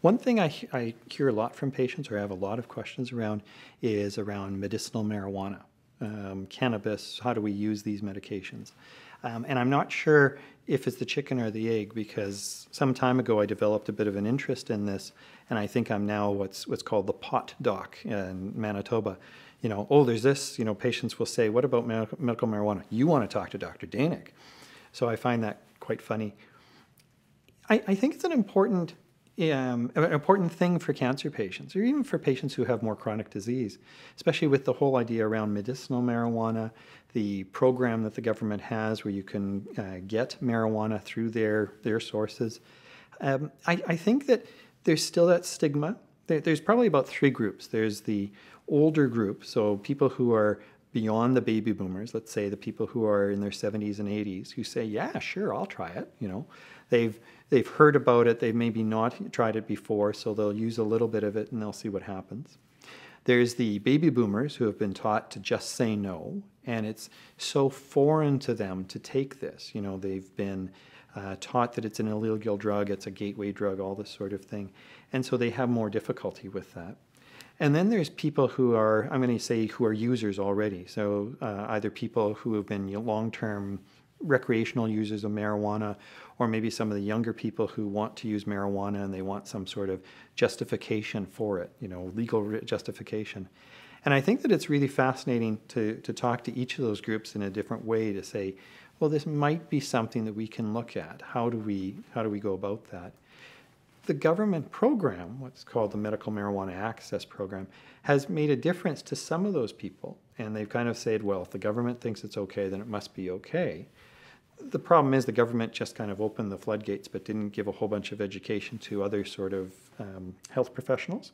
One thing I, I hear a lot from patients, or I have a lot of questions around, is around medicinal marijuana, um, cannabis. How do we use these medications? Um, and I'm not sure if it's the chicken or the egg because some time ago I developed a bit of an interest in this, and I think I'm now what's what's called the pot doc in Manitoba. You know, oh, there's this. You know, patients will say, "What about medical marijuana?" You want to talk to Dr. Daeninck, so I find that quite funny. I, I think it's an important um, an important thing for cancer patients, or even for patients who have more chronic disease, especially with the whole idea around medicinal marijuana, the program that the government has where you can uh, get marijuana through their, their sources. Um, I, I, think that there's still that stigma. There, there's probably about three groups. There's the older group, so people who are beyond the baby boomers, let's say the people who are in their 70s and 80s, who say, "Yeah, sure, I'll try it." You know, they've they've heard about it, they've maybe not tried it before, so they'll use a little bit of it and they'll see what happens. There's the baby boomers who have been taught to just say no, and it's so foreign to them to take this. You know, they've been uh, taught that it's an illegal drug, it's a gateway drug, all this sort of thing, and so they have more difficulty with that. And then there's people who are, I'm going to say, who are users already. So uh, either people who have been long term recreational users of marijuana, or maybe some of the younger people who want to use marijuana and they want some sort of justification for it, you know, legal justification. And I think that it's really fascinating to, to talk to each of those groups in a different way to say, well, this might be something that we can look at. How do we, how do we go about that? The government program, what's called the Medical Marijuana Access Program, has made a difference to some of those people. And they've kind of said, well, if the government thinks it's okay, then it must be okay. The problem is the government just kind of opened the floodgates but didn't give a whole bunch of education to other sort of um, health professionals.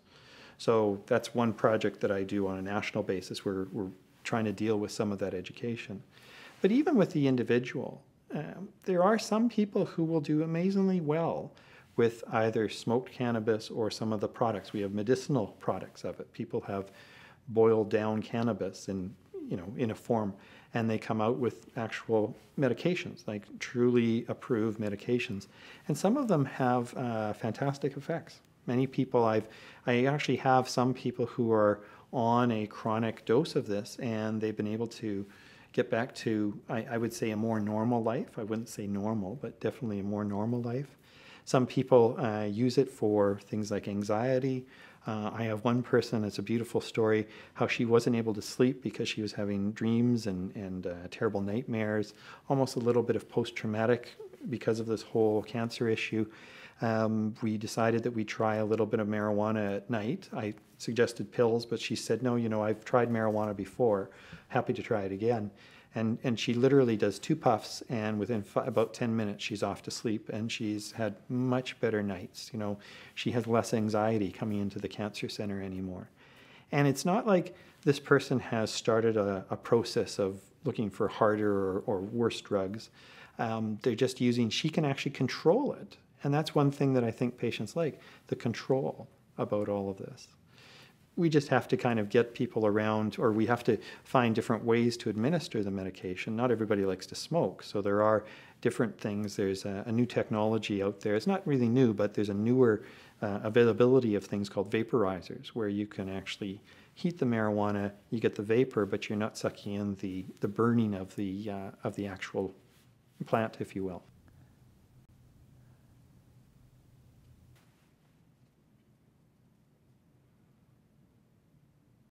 So that's one project that I do on a national basis where we're trying to deal with some of that education. But even with the individual, um, there are some people who will do amazingly well with either smoked cannabis or some of the products. We have medicinal products of it. People have boiled down cannabis in, you know, in a form and they come out with actual medications, like truly approved medications. And some of them have uh, fantastic effects. Many people I've, I actually have some people who are on a chronic dose of this and they've been able to get back to, I, I would say, a more normal life. I wouldn't say normal, but definitely a more normal life. Some people uh, use it for things like anxiety, uh, I have one person, it's a beautiful story, how she wasn't able to sleep because she was having dreams and, and uh, terrible nightmares, almost a little bit of post traumatic because of this whole cancer issue. Um, we decided that we try a little bit of marijuana at night. I suggested pills, but she said, no, you know, I've tried marijuana before, happy to try it again. And, and she literally does two puffs, and within about 10 minutes, she's off to sleep, and she's had much better nights. You know, she has less anxiety coming into the cancer center anymore. And it's not like this person has started a, a process of looking for harder or, or worse drugs. Um, they're just using, she can actually control it. And that's one thing that I think patients like the control about all of this we just have to kind of get people around, or we have to find different ways to administer the medication. Not everybody likes to smoke, so there are different things. There's a, a new technology out there. It's not really new, but there's a newer uh, availability of things called vaporizers, where you can actually heat the marijuana, you get the vapor, but you're not sucking in the, the burning of the, uh, of the actual plant, if you will.